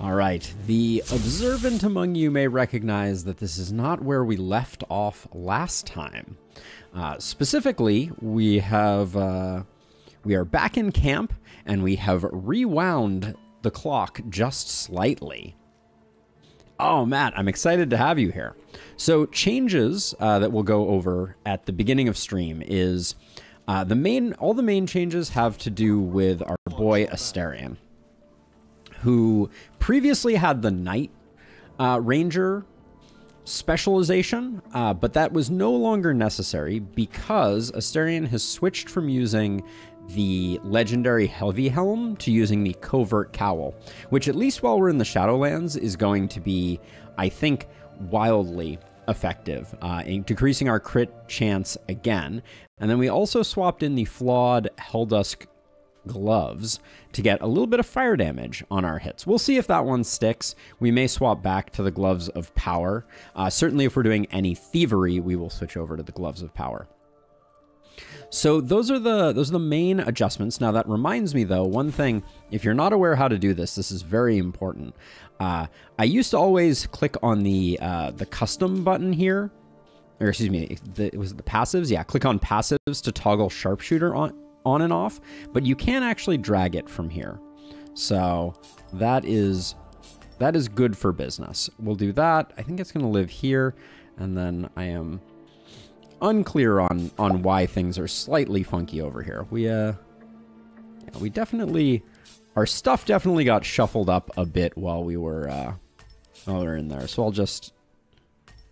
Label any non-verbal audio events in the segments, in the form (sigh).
All right, the observant among you may recognize that this is not where we left off last time. Uh, specifically, we have uh, we are back in camp and we have rewound the clock just slightly. Oh, Matt, I'm excited to have you here. So, changes uh, that we'll go over at the beginning of stream is uh, the main. All the main changes have to do with our boy Astarion, who previously had the Knight uh, Ranger specialization, uh, but that was no longer necessary because Astarion has switched from using the legendary Heavy Helm to using the Covert Cowl, which, at least while we're in the Shadowlands, is going to be, I think, wildly effective, uh, in decreasing our crit chance again. And then we also swapped in the flawed Helldusk gloves to get a little bit of fire damage on our hits. We'll see if that one sticks. We may swap back to the gloves of power. Uh, certainly, if we're doing any thievery, we will switch over to the gloves of power. So those are the those are the main adjustments. Now that reminds me though, one thing, if you're not aware how to do this, this is very important. Uh, I used to always click on the uh, the custom button here, or excuse me, the, was it the passives? Yeah, click on passives to toggle sharpshooter on on and off, but you can actually drag it from here. So that is that is good for business. We'll do that. I think it's going to live here, and then I am unclear on on why things are slightly funky over here. We uh yeah, we definitely our stuff definitely got shuffled up a bit while we were uh while we were in there. So I'll just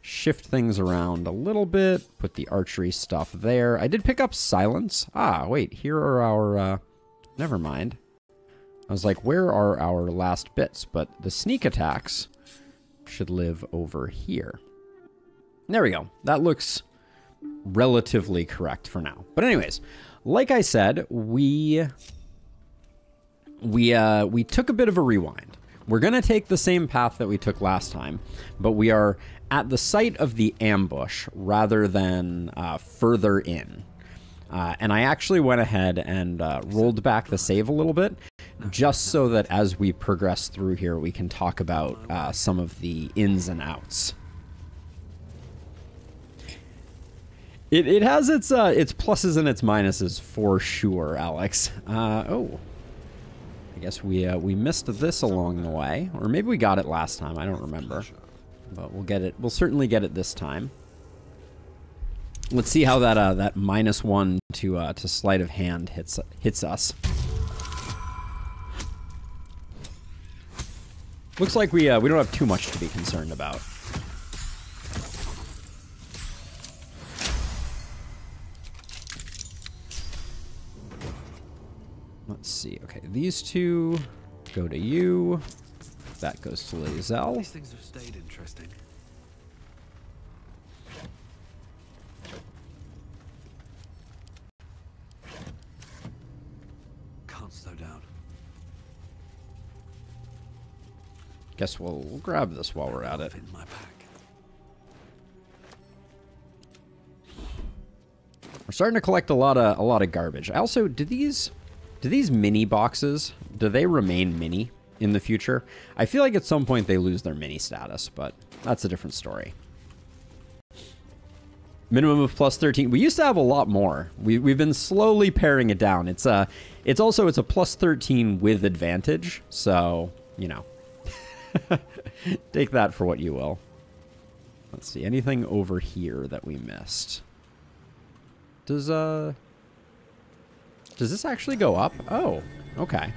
shift things around a little bit, put the archery stuff there. I did pick up silence. Ah, wait, here are our uh never mind. I was like, where are our last bits? But the sneak attacks should live over here. There we go. That looks relatively correct for now. But anyways, like I said, we we uh, we took a bit of a rewind. We're gonna take the same path that we took last time, but we are at the site of the ambush rather than uh, further in. Uh, and I actually went ahead and uh, rolled back the save a little bit, just so that as we progress through here, we can talk about uh, some of the ins and outs. It, it has its uh, its pluses and its minuses for sure, Alex. Uh, oh, I guess we we missed this along the way, or maybe we got it last time. I don't remember, but we'll get it. We'll certainly get it this time. Let's see how that uh, that minus one to uh, to sleight of hand hits hits us. Looks like we uh, we don't have too much to be concerned about. Let's see. Okay, these two go to you. That goes to Lae'zel. These things have stayed interesting. Can't slow down. Guess we'll, we'll grab this while we're at it. In my pack. We're starting to collect a lot of a lot of garbage. I also, do these do these mini boxes do they remain mini in the future? I feel like at some point they lose their mini status, but that's a different story. Minimum of plus 13. We used to have a lot more. We, we've been slowly paring it down. It's a, it's also it's a plus 13 with advantage. So, you know, (laughs) take that for what you will. Let's see. Anything over here that we missed? Does, uh... Does this actually go up? Oh, okay.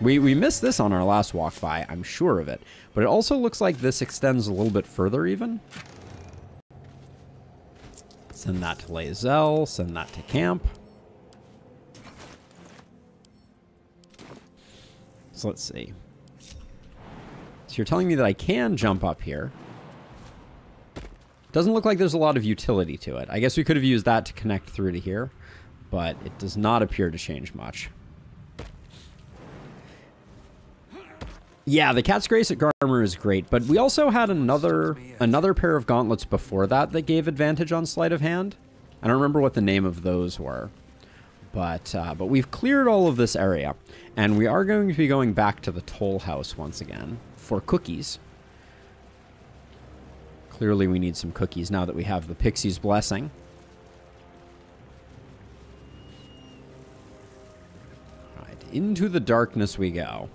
We, we missed this on our last walk by, I'm sure of it. But it also looks like this extends a little bit further even. Send that to Lae'zel, send that to camp. So let's see. So you're telling me that I can jump up here. Doesn't look like there's a lot of utility to it. I guess we could have used that to connect through to here, but it does not appear to change much. Yeah, the Cat's Grace at Garmer is great, but we also had another another pair of gauntlets before that that gave advantage on sleight of hand. I don't remember what the name of those were, But, uh, but we've cleared all of this area, and we are going to be going back to the toll house once again for cookies. Clearly we need some cookies now that we have the Pixie's Blessing. Right, into the darkness we go.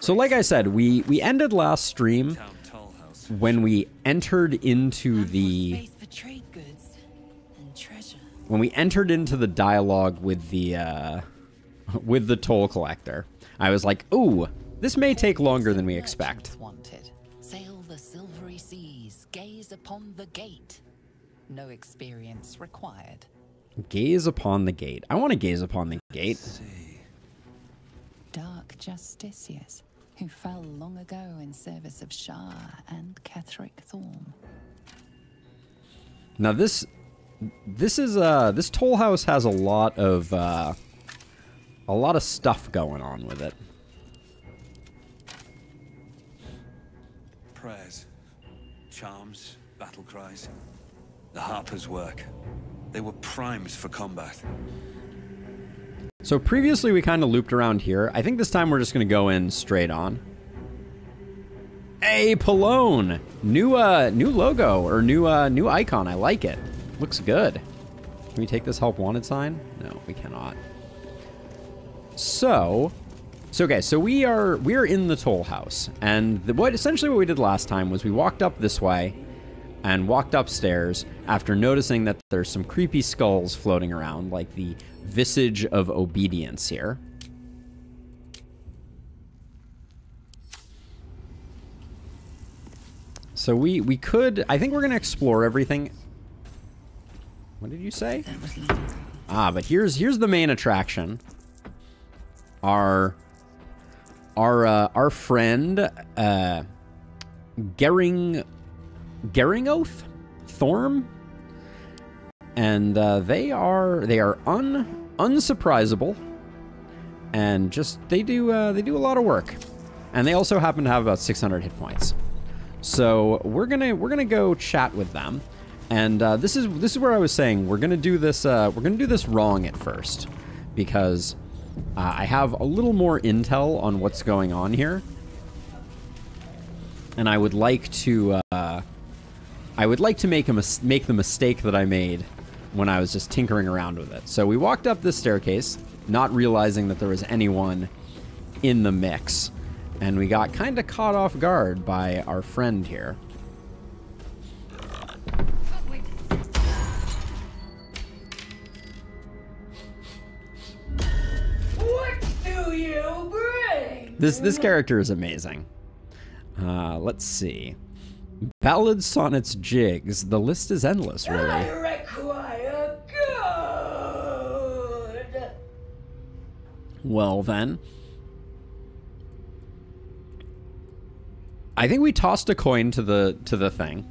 So like I said, we, we ended last stream Town toll house. when we entered into the Space for trade goods and treasure. when we entered into the dialogue with the uh, (laughs) with the toll collector. I was like, "Ooh, this may take longer than we expect." Wanted. Sail the silvery seas, gaze upon the gate. No experience required. Gaze upon the gate. I want to gaze upon the gate. Dark justiciars who fell long ago in service of Shar and Ketheric Thorm. Now this this is uh this toll house has a lot of uh a lot of stuff going on with it. Prayers, charms, battle cries. The Harper's work. They were primed for combat. So previously we kind of looped around here. I think this time we're just going to go in straight on. Hey, Pallone! New uh new logo or new uh new icon. I like it. Looks good. Can we take this help wanted sign? No, we cannot. So, so okay, so we are we are in the toll house, and the, what essentially what we did last time was we walked up this way, and walked upstairs after noticing that there's some creepy skulls floating around, like the visage of obedience here. So we we could I think we're gonna explore everything. What did you say? That was long. Ah, but here's here's the main attraction. Our our uh, our friend uh, Gering Gering Oath Thorm, and uh, they are they are un unsurprisable, and just they do uh, they do a lot of work, and they also happen to have about 600 hit points. So we're gonna we're gonna go chat with them, and uh, this is this is where I was saying we're gonna do this uh, we're gonna do this wrong at first, because uh, I have a little more intel on what's going on here, and I would like to uh, I would like to make a make the mistake that I made when I was just tinkering around with it. So we walked up this staircase, not realizing that there was anyone in the mix and we got kind of caught off guard by our friend here. What do you bring? This this character is amazing. Uh, let's see. Ballads, sonnets, jigs. The list is endless, really. require good. Well then. I think we tossed a coin to the to the thing.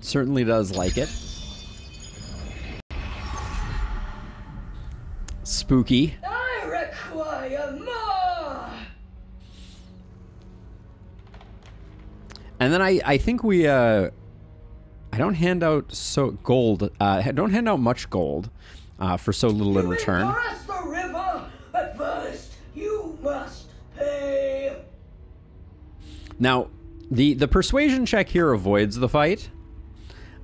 Certainly does like it. Spooky. I require more. And then I, I think we uh I don't hand out so gold uh don't hand out much gold uh, for so little in return. the river, but first you must pay. Now, the the persuasion check here avoids the fight,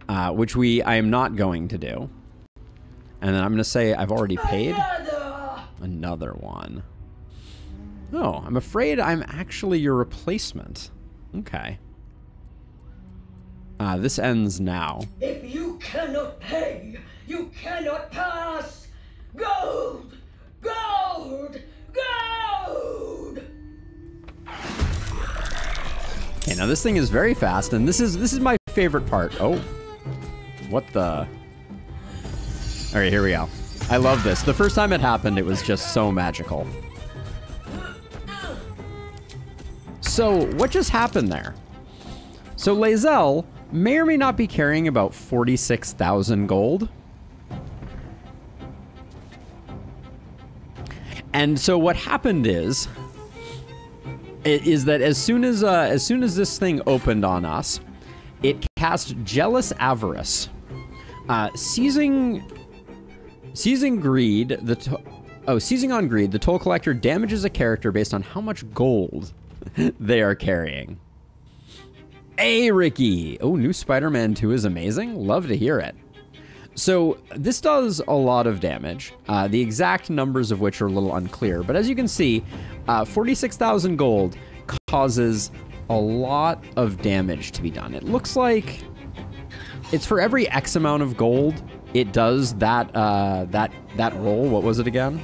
uh, which we I am not going to do. And then I'm going to say I've already paid Another. another one. Oh, I'm afraid I'm actually your replacement. Okay. Uh, this ends now. If you cannot pay, you cannot pass. Gold, gold, gold. Okay, now this thing is very fast, and this is this is my favorite part. Oh, what the? All right, here we go. I love this. The first time it happened, it was just so magical. So, what just happened there? So, Lae'zel may or may not be carrying about 46,000 gold. And so, what happened is is that as soon as uh, as soon as this thing opened on us, it cast jealous avarice, uh, seizing seizing greed. The oh, seizing on greed, the toll collector damages a character based on how much gold (laughs) they are carrying. Hey, Ricky! Oh, new Spider-Man 2 is amazing. Love to hear it. So this does a lot of damage, uh, the exact numbers of which are a little unclear. But as you can see, uh, 46,000 gold causes a lot of damage to be done. It looks like it's for every X amount of gold, it does that uh, that that roll. What was it again?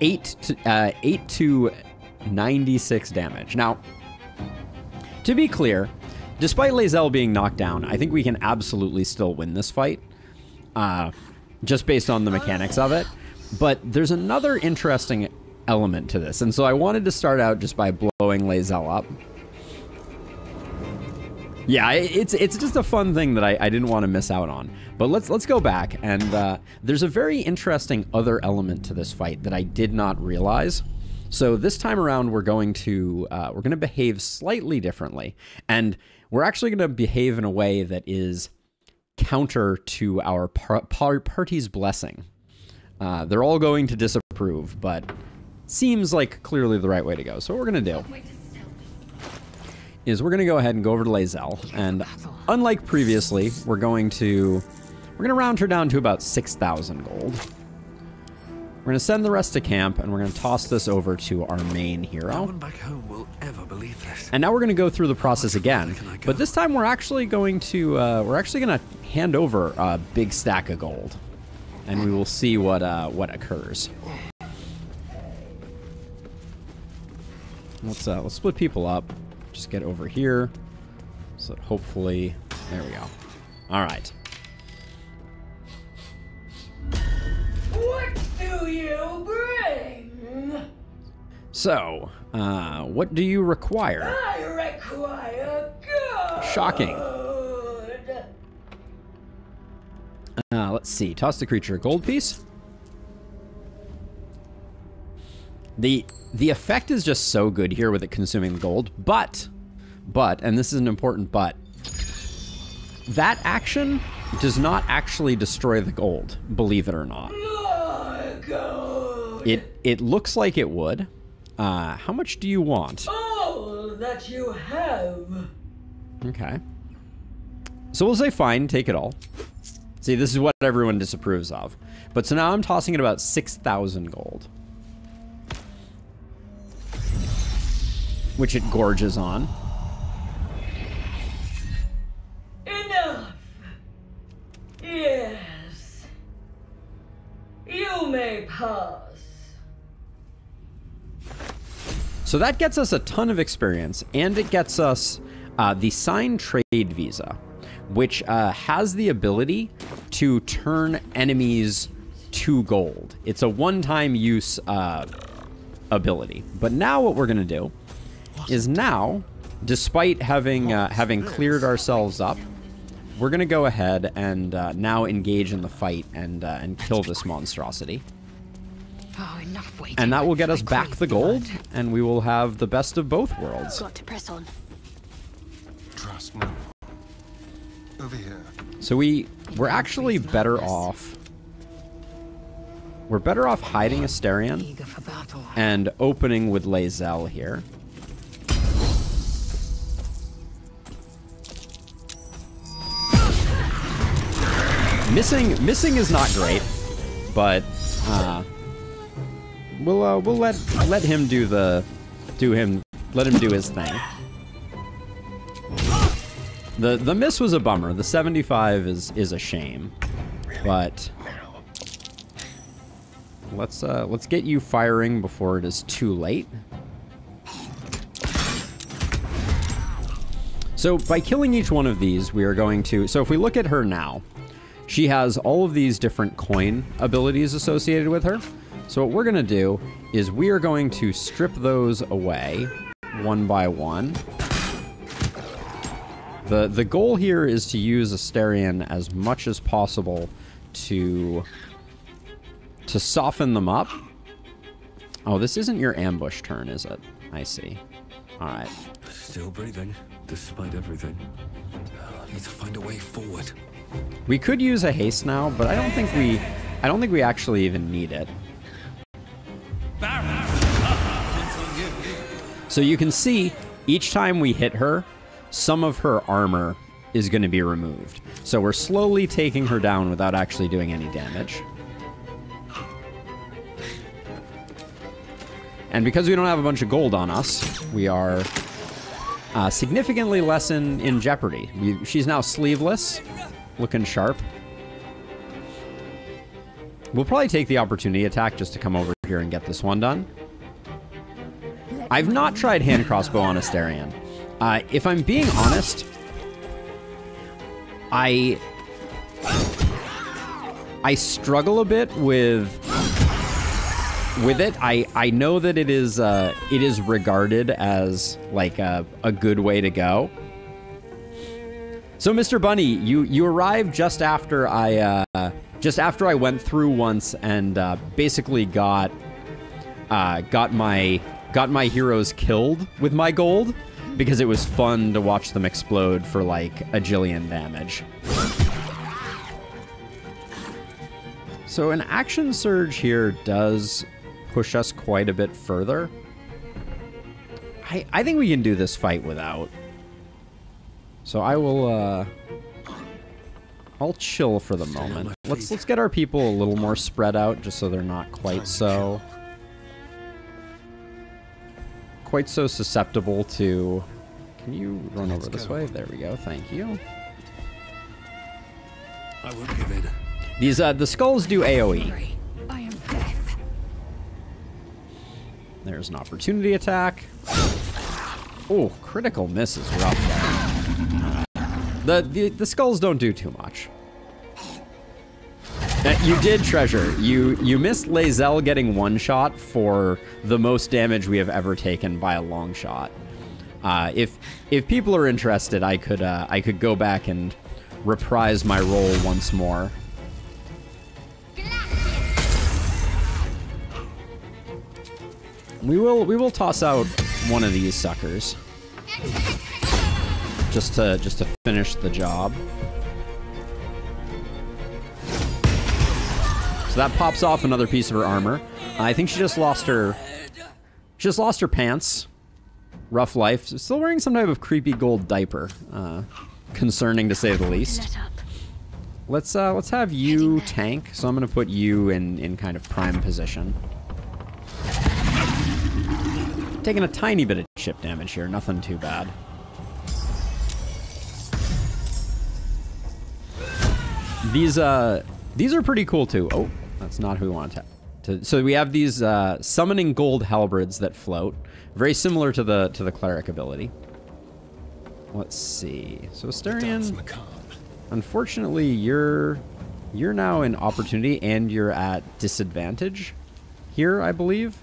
Eight to uh, eight to 96 damage. Now, to be clear, despite Lae'zel being knocked down, I think we can absolutely still win this fight, uh, just based on the mechanics of it. But there's another interesting element to this, and so I wanted to start out just by blowing Lae'zel up. Yeah, it's it's just a fun thing that I, I didn't want to miss out on. But let's let's go back, and uh, there's a very interesting other element to this fight that I did not realize. So this time around, we're going to uh, we're going to behave slightly differently, and we're actually going to behave in a way that is counter to our par- par- party's blessing. Uh, they're all going to disapprove, but seems like clearly the right way to go. So what we're going to do is we're going to go ahead and go over to Lae'zel, and unlike previously, we're going to we're going to round her down to about 6,000 gold. We're going to send the rest to camp, and we're going to toss this over to our main No hero. one back home will ever believe this. And now we're going to go through the process again, can I go? but this time we're actually going to uh, we're actually going to hand over a big stack of gold, and we will see what uh, what occurs. Let's uh, let's split people up. Just get over here, so hopefully there we go. All right. So, uh, what do you require? I require good. Shocking. Uh, let's see. Toss the creature a gold piece. The the effect is just so good here with it consuming the gold, but but and this is an important but that action does not actually destroy the gold, believe it or not. Gold. It it looks like it would. Uh, how much do you want? All that you have. Okay. So we'll say fine, take it all. See, this is what everyone disapproves of. But so now I'm tossing it about 6,000 gold. Which it gorges on. So that gets us a ton of experience, and it gets us uh, the signed trade visa, which uh, has the ability to turn enemies to gold. It's a one-time use uh, ability. But now what we're gonna do is now, despite having uh, having cleared ourselves up, we're gonna go ahead and uh, now engage in the fight and uh, and kill this monstrosity. Oh, enough waiting. And that will get I us back the gold, blood. and we will have the best of both worlds. Got to press on. Trust no one. Over here. So we we're actually better off. We're better off hiding Astarion Eager and opening with Lae'zel here. Missing missing is not great, but uh, we'll uh, we'll let let him do the do him let him do his thing. The the miss was a bummer. The 75 is is a shame. But let's uh let's get you firing before it is too late. So by killing each one of these, we are going to so if we look at her now, she has all of these different coin abilities associated with her. So what we're going to do is we are going to strip those away one by one. The the goal here is to use Astarion as much as possible to to soften them up. Oh, this isn't your ambush turn, is it? I see. All right. Still breathing, despite everything. Uh, I need to find a way forward. We could use a haste now, but I don't think we I don't think we actually even need it. So you can see each time we hit her, some of her armor is going to be removed. So we're slowly taking her down without actually doing any damage. And because we don't have a bunch of gold on us, we are uh, significantly less in, in jeopardy. We, she's now sleeveless, looking sharp. We'll probably take the opportunity attack just to come over here and get this one done. I've not tried hand crossbow on Astarion. Uh, if I'm being honest, I I struggle a bit with with it. I I know that it is uh, it is regarded as like a, a good way to go. So, Mr. Bunny, you you arrived just after I uh, just after I went through once and uh, basically got uh, got my got my heroes killed with my gold because it was fun to watch them explode for like a jillion damage. So an action surge here does push us quite a bit further. I, I think we can do this fight without. So I will uh I'll chill for the moment. Let's let's get our people a little more spread out just so they're not quite so quite so susceptible to Can you run over this way? There we go. Thank you. I won't give in. These uh the skulls do AoE. I am death. There's an opportunity attack. Oh, critical miss is rough. The, the the skulls don't do too much. You did treasure. You you missed Lae'zel getting one shot for the most damage we have ever taken by a long shot. Uh, if if people are interested, I could uh, I could go back and reprise my role once more. We will we will toss out one of these suckers. Just to just to finish the job. So that pops off another piece of her armor. I think she just lost her she just lost her pants. Rough life. Still wearing some type of creepy gold diaper. Uh, concerning to say the least. Let's uh, let's have you tank. So I'm gonna put you in in kind of prime position. Taking a tiny bit of chip damage here, nothing too bad. These uh these are pretty cool too. Oh, that's not who we want to. to so we have these uh, summoning gold halberds that float, very similar to the to the cleric ability. Let's see. So Astarion, unfortunately, you're you're now in opportunity and you're at disadvantage here, I believe.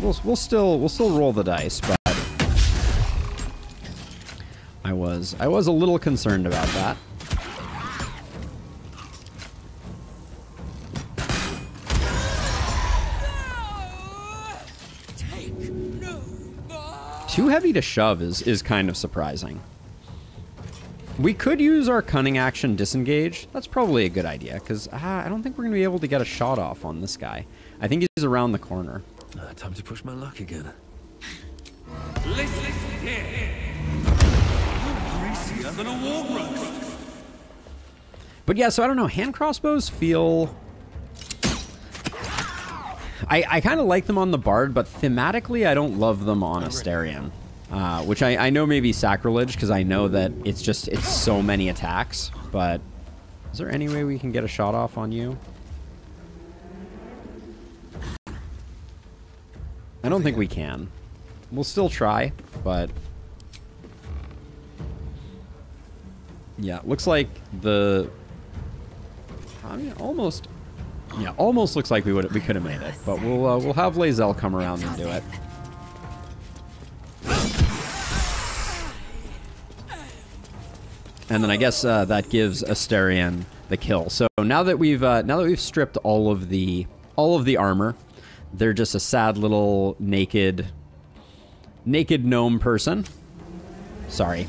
We'll we'll still we'll still roll the dice, but I was I was a little concerned about that. Too heavy to shove is, is kind of surprising. We could use our cunning action disengage. That's probably a good idea, because uh, I don't think we're going to be able to get a shot off on this guy. I think he's around the corner. Uh, time to push my luck again. Listen here. Greasier than a war roast. But yeah, so I don't know. Hand crossbows feel... I, I kind of like them on the Bard, but thematically I don't love them on Astarion. Uh, which I, I know may be sacrilege, because I know that it's just, it's so many attacks. But is there any way we can get a shot off on you? I don't think we can. We'll still try, but... Yeah, looks like the... I mean, almost... Yeah, almost looks like we would we could have made it, but we'll uh, we'll have Lae'zel come around and do it. And then I guess uh, that gives Astarion the kill. So now that we've uh, now that we've stripped all of the all of the armor, they're just a sad little naked naked gnome person. Sorry.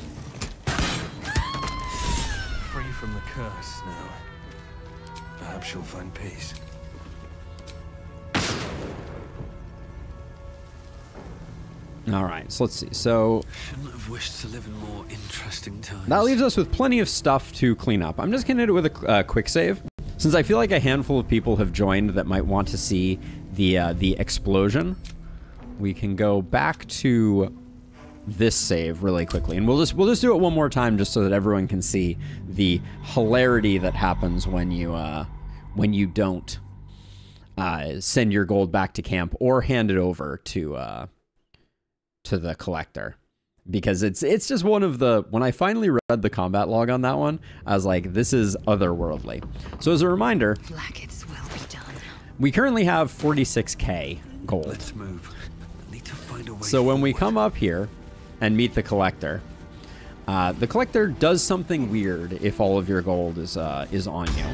All right, so let's see. So Shouldn't have wished to live in more interesting times. that leaves us with plenty of stuff to clean up. I'm just going to hit it with a uh, quick save. Since I feel like a handful of people have joined that might want to see the uh, the explosion, we can go back to this save really quickly, and we'll just we'll just do it one more time just so that everyone can see the hilarity that happens when you uh, when you don't uh, send your gold back to camp or hand it over to uh, to the collector because it's it's just one of the when I finally read the combat log on that one, I was like, this is otherworldly. So as a reminder, will be done. we currently have 46k gold. Let's move. Need to find a way So when we come up here and meet the collector, uh, the collector does something weird if all of your gold is uh, is on you.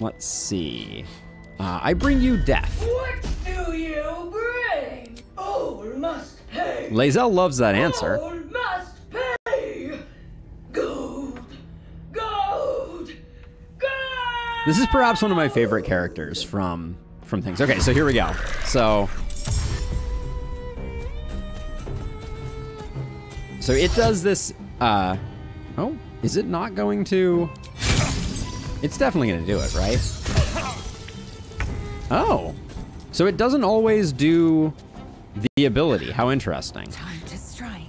Let's see. Uh, I bring you death. What do you bring? All must pay. Lae'zel loves that answer. All must pay. Gold. Gold. Gold. This is perhaps one of my favorite characters from from things. Okay, so here we go. So So it does this uh Oh, is it not going to It's definitely going to do it, right? Oh. So it doesn't always do the ability. How interesting. Time to strike.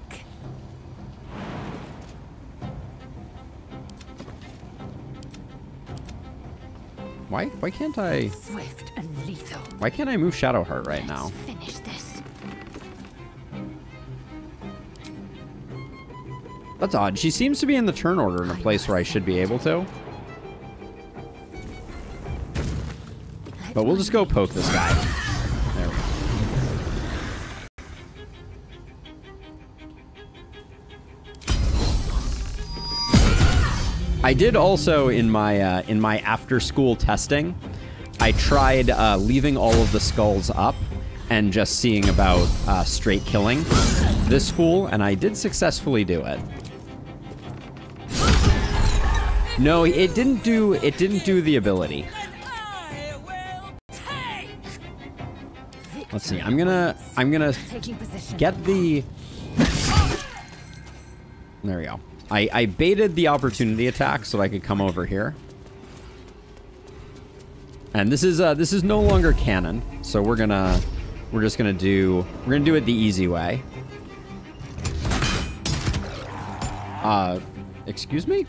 Why why can't I Swift and lethal. why can't I move Shadowheart right now? Let's finish this. That's odd. She seems to be in the turn order in a place where I should be able to. But we'll just go poke this guy. I did also in my uh, in my after school testing, I tried uh, leaving all of the skulls up and just seeing about uh, straight killing this fool, and I did successfully do it. No, it didn't do it didn't do the ability. Let's see. I'm gonna I'm gonna get the. There we go. I, I baited the opportunity attack so I could come over here. And this is uh this is no longer canon, so we're gonna we're just gonna do we're gonna do it the easy way. Uh, excuse me?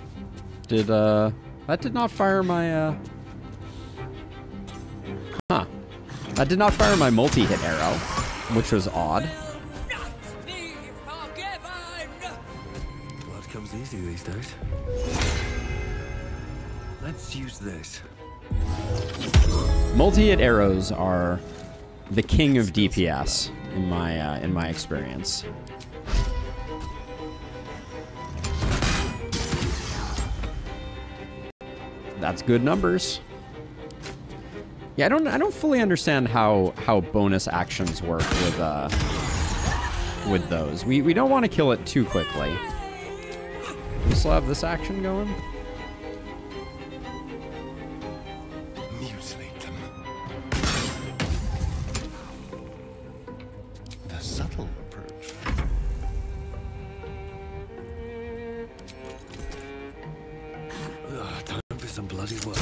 Did uh that did not fire my uh Huh. That did not fire my multi-hit arrow, which was odd. Easy these days. Let's use this. Multi-hit arrows are the king of DPS in my uh, in my experience. That's good numbers. Yeah, I don't I don't fully understand how how bonus actions work with uh with those. We we don't want to kill it too quickly. We still have this action going. Mutilate them. The subtle approach. Ugh, time for some bloody work.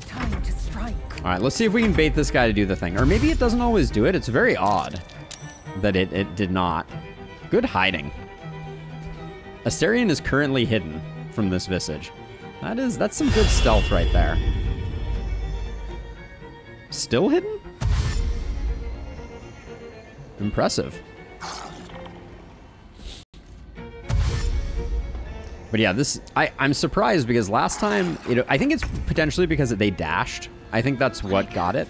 Time to strike. All right, let's see if we can bait this guy to do the thing. Or maybe it doesn't always do it. It's very odd that it, it did not. Good hiding. Astarion is currently hidden from this visage. That is, that's some good stealth right there. Still hidden? Impressive. But yeah, this I, I'm surprised because last time, you know, I think it's potentially because they dashed. I think that's what got it.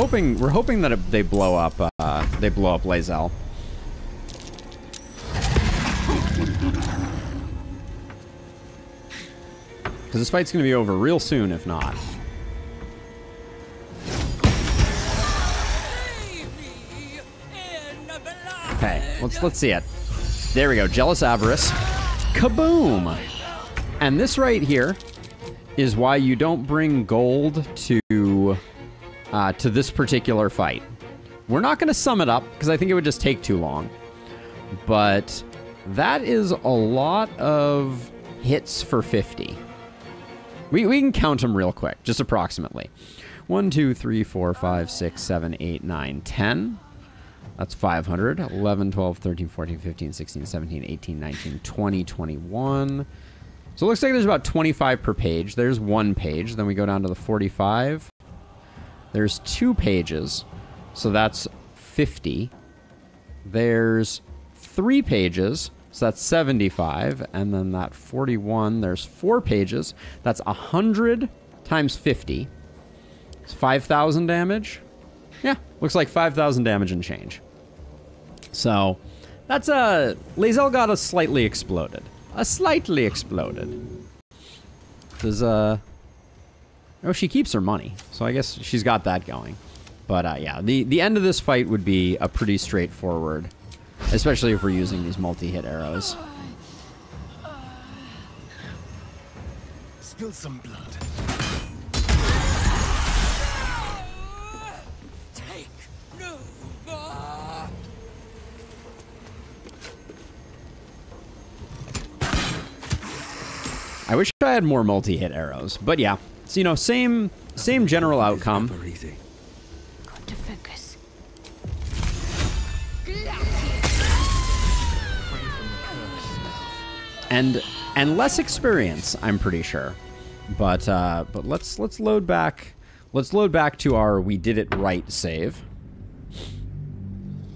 Hoping we're hoping that it, they blow up uh, they blow up Lae'zel. Because this fight's gonna be over real soon, if not. Okay, let's let's see it. There we go. Jealous avarice. Kaboom! And this right here is why you don't bring gold to uh, to this particular fight. We're not going to sum it up because I think it would just take too long. But that is a lot of hits for 50. We, we can count them real quick, just approximately. 1, 2, 3, 4, 5, 6, 7, 8, 9, 10. That's 500. 11, 12, 13, 14, 15, 16, 17, 18, 19, 20, 21. So it looks like there's about 25 per page. There's one page. Then we go down to the 45. There's two pages. So that's 50. There's three pages. So that's 75. And then that 41, there's four pages. That's 100 times 50. It's 5,000 damage. Yeah, looks like 5,000 damage and change. So that's a... Lae'zel got a slightly exploded. A slightly exploded. Does, uh... Oh, she keeps her money. So I guess she's got that going. But, uh, yeah, the, the end of this fight would be a pretty straightforward. Especially if we're using these multi-hit arrows. Spill some blood. Take no more. I wish I had more multi-hit arrows. But yeah, so, you know, same same general outcome. Got to focus. and and less experience, I'm pretty sure. But uh, but let's let's load back. Let's load back to our we did it right save.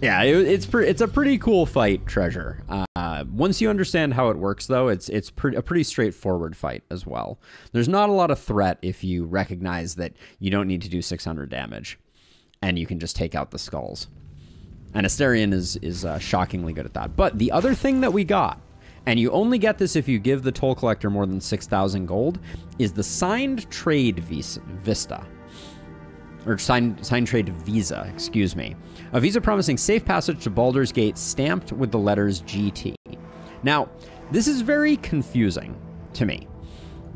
Yeah, it, it's pre- it's a pretty cool fight, treasure. Uh, once you understand how it works, though, it's it's pre- a pretty straightforward fight as well. There's not a lot of threat if you recognize that you don't need to do 600 damage, and you can just take out the skulls. And Astarion is is uh, shockingly good at that. But the other thing that we got, and you only get this if you give the toll collector more than 6,000 gold, is the signed trade vis- vista. Or sign, signed trade visa, excuse me. A visa promising safe passage to Baldur's Gate stamped with the letters GT. Now, this is very confusing to me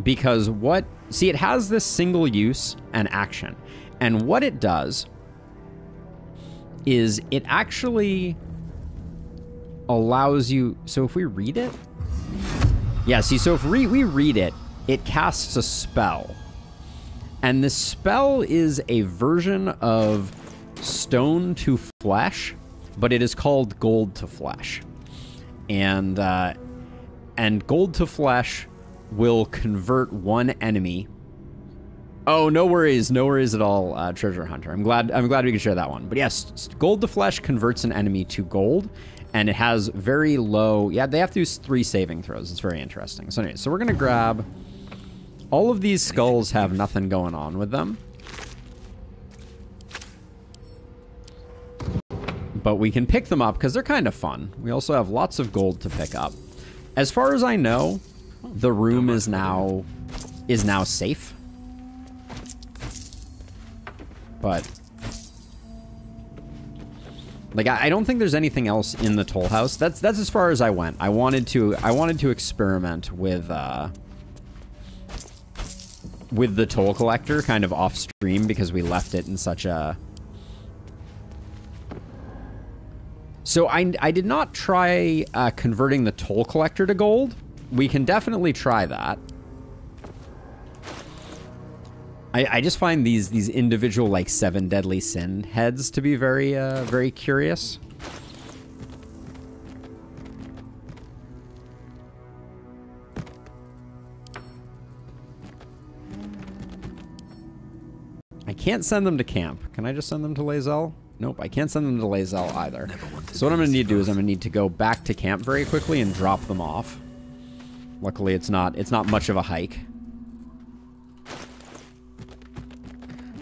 because what. See, it has this single use and action. And what it does is it actually allows you. So if we read it, yeah. See, so if we we read it, it casts a spell, and the spell is a version of stone to flesh, but it is called gold to flesh, and uh, and gold to flesh will convert one enemy Oh, no worries, no worries at all, uh, Treasure Hunter. I'm glad I'm glad we could share that one. But yes, gold to flesh converts an enemy to gold, and it has very low. Yeah, they have to use three saving throws. It's very interesting. So anyway, so we're gonna grab. All of these skulls have nothing going on with them. But we can pick them up because they're kind of fun. We also have lots of gold to pick up. As far as I know, the room is now is now safe. But like I, don't think there's anything else in the toll house. That's that's as far as I went. I wanted to I wanted to experiment with uh with the toll collector kind of off stream because we left it in such a So I, I did not try uh, converting the toll collector to gold. We can definitely try that. I, I just find these these individual like seven deadly sin heads to be very uh, very curious. Can't send them to camp. Can I just send them to Lae'zel? Nope, I can't send them to Lae'zel either. So what I'm going to need to do is I'm going to need to go back to camp very quickly and drop them off. Luckily, it's not it's not much of a hike.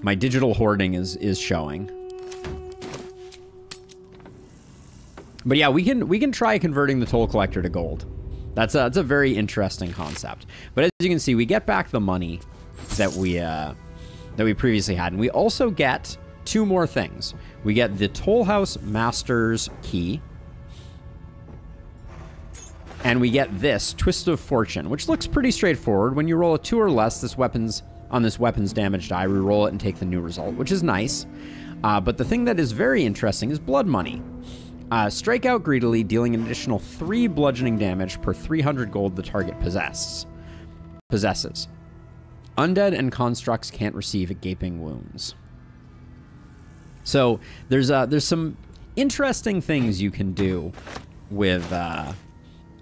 my digital hoarding is is showing. But yeah, we can we can try converting the toll collector to gold. That's a that's a very interesting concept. But as you can see, we get back the money that we uh, that we previously had, and we also get two more things. We get the Toll House Master's Key, and we get this Twist of Fortune, which looks pretty straightforward. When you roll a two or less, this weapons on this weapons damage die, we roll it and take the new result, which is nice. Uh, but the thing that is very interesting is blood money. Uh, strike out greedily, dealing an additional three bludgeoning damage per 300 gold the target possesses. Possesses. Undead and constructs can't receive gaping wounds. So there's uh, there's some interesting things you can do with uh,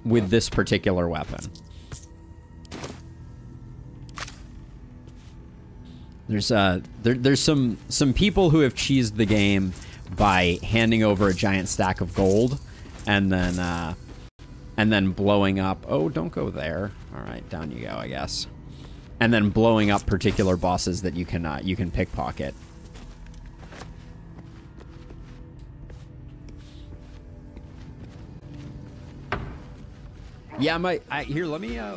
with this particular weapon. There's uh there, there's some some people who have cheesed the game by handing over a giant stack of gold and then uh and then blowing up oh don't go there all right down you go i guess and then blowing up particular bosses that you can uh, you can pickpocket. Yeah my I, here let me uh